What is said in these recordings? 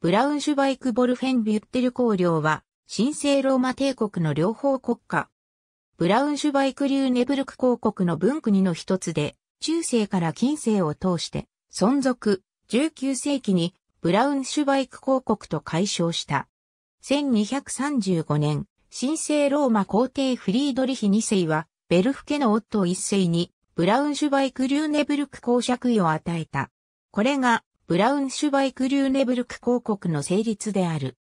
ブラウンシュバイク・ボルフェン・ビュッテル公領は、神聖ローマ帝国の両方国家。ブラウンシュバイク・リューネブルク公国の分国の一つで、中世から近世を通して、存続、19世紀にブラウンシュバイク公国と解消した。1235年、神聖ローマ皇帝フリードリヒ2世は、ベルフ家のオットー1世に、ブラウンシュバイク・リューネブルク公爵位を与えた。これが、ブラウンシュバイク・リューネブルク公国の成立である。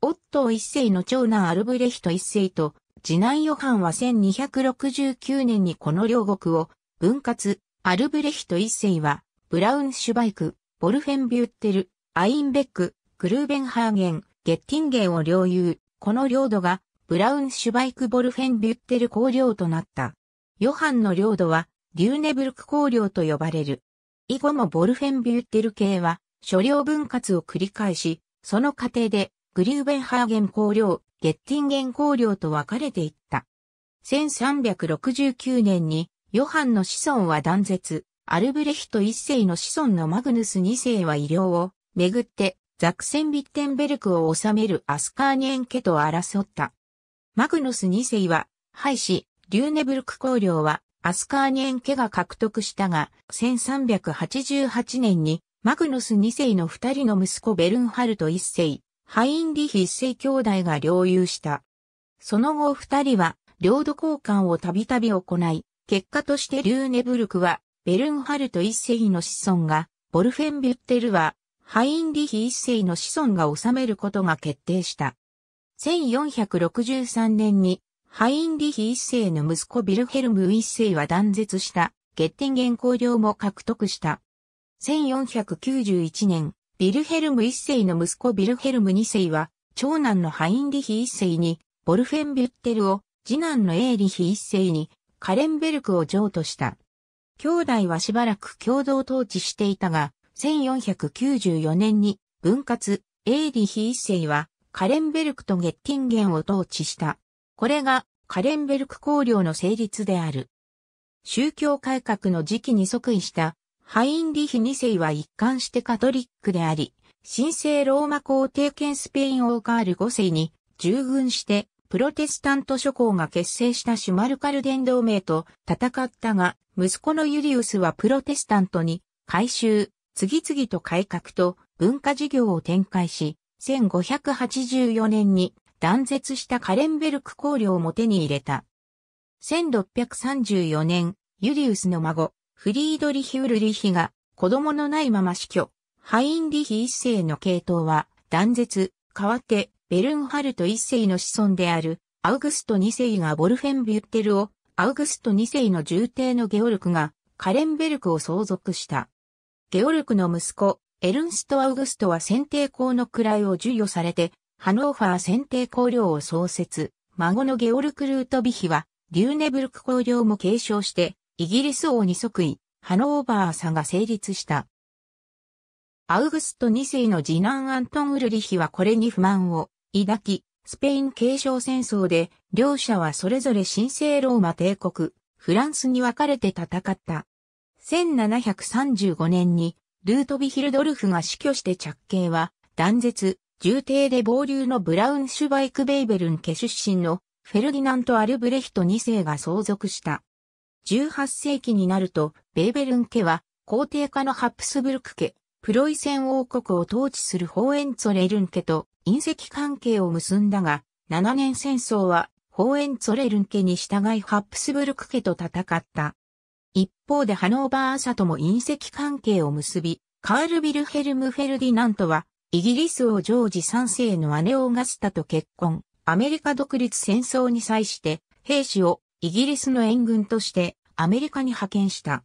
オットー一世の長男アルブレヒト一世と、次男ヨハンは1269年にこの両国を分割、アルブレヒト一世は、ブラウンシュバイク、ボルフェンビュッテル、アインベック、クルーベンハーゲン、ゲッティンゲンを領有、この領土が、ブラウンシュバイク・ボルフェンビュッテル公領となった。ヨハンの領土は、リューネブルク公領と呼ばれる。以後もボルフェンビュッテル系は、所領分割を繰り返し、その過程で、グリューベンハーゲン公領、ゲッティンゲン公領と分かれていった。1369年に、ヨハンの子孫は断絶、アルブレヒト一世の子孫のマグヌス二世は医療をめぐって、ザクセンビッテンベルクを治めるアスカーニエン家と争った。マグヌス二世は、廃止、リューネブルク公領はアスカーニエン家が獲得したが、1388年にマグヌス2世の二人の息子ベルンハルト1世、ハインリヒ1世兄弟が領有した。その後二人は領土交換をたびたび行い、結果としてリューネブルクはベルンハルト1世の子孫が、ボルフェンビュッテルはハインリヒ1世の子孫が治めることが決定した。1463年にハインリヒ一世の息子ビルヘルム一世は断絶したゲッテンゲン公領も獲得した。1491年、ビルヘルム一世の息子ビルヘルム二世は、長男のハインリヒ一世に、ボルフェンビュッテルを、次男のエーリヒ一世に、カレンベルクを譲渡した。兄弟はしばらく共同統治していたが、1494年に分割、エーリヒ一世はカレンベルクとゲッティンゲンを統治した。これがカレンベルク公領の成立である。宗教改革の時期に即位したハインリヒ2世は一貫してカトリックであり、神聖ローマ皇帝兼スペインオーカール5世に従軍してプロテスタント諸侯が結成したシュマルカル伝同盟と戦ったが、息子のユリウスはプロテスタントに改宗、次々と改革と文化事業を展開し、1584年に断絶したカレンベルク公領も手に入れた。1634年、ユリウスの孫、フリードリヒウルリヒが子供のないまま死去。ハインリヒ一世の系統は断絶、代わってベルンハルト一世の子孫であるアウグスト二世がボルフェンビュッテルを、アウグスト二世の重帝のゲオルクがカレンベルクを相続した。ゲオルクの息子、エルンスト・アウグストは選定公の位を授与されて、ハノーファー選定公領を創設。孫のゲオルク・ルートビヒは、リューネブルク公領も継承して、イギリス王に即位、ハノーバーサが成立した。アウグスト2世の次男アントン・ウルリヒはこれに不満を抱き、スペイン継承戦争で、両者はそれぞれ神聖ローマ帝国、フランスに分かれて戦った。1735年にルートビヒルドルフが死去して着刑は断絶、重帝で暴流のブラウンシュバイクベイベルン家出身のフェルディナント・アルブレヒト2世が相続した。18世紀になると、ベイベルン家は皇帝家のハプスブルク家、プロイセン王国を統治するホーエンツォレルン家と隕石関係を結んだが、7年戦争はホーエンツォレルン家に従いハプスブルク家と戦った。一方でハノーバー朝とも隕石関係を結び、カール・ビルヘルム・フェルディナントは、イギリス王ジョージ3世の姉オーガスタと結婚、アメリカ独立戦争に際して、兵士をイギリスの援軍としてアメリカに派遣した。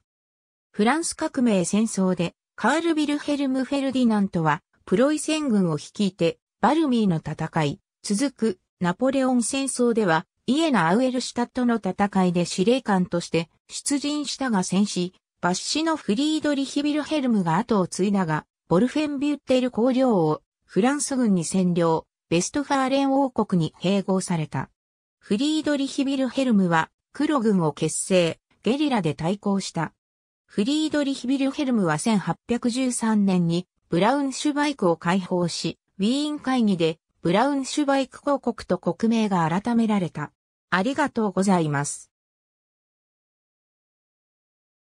フランス革命戦争で、カール・ビルヘルム・フェルディナントは、プロイセン軍を率いて、バルミーの戦い、続くナポレオン戦争では、イエナ・アウエルシュタットの戦いで司令官として出陣したが戦死、バッシのフリードリヒビルヘルムが後を継いだが、ボルフェンビュッテル工領をフランス軍に占領、ベストファーレン王国に併合された。フリードリヒビルヘルムは黒軍を結成、ゲリラで対抗した。フリードリヒビルヘルムは1813年にブラウンシュバイクを解放し、ウィーン会議でブラウンシュバイク公国と国名が改められた。ありがとうございます。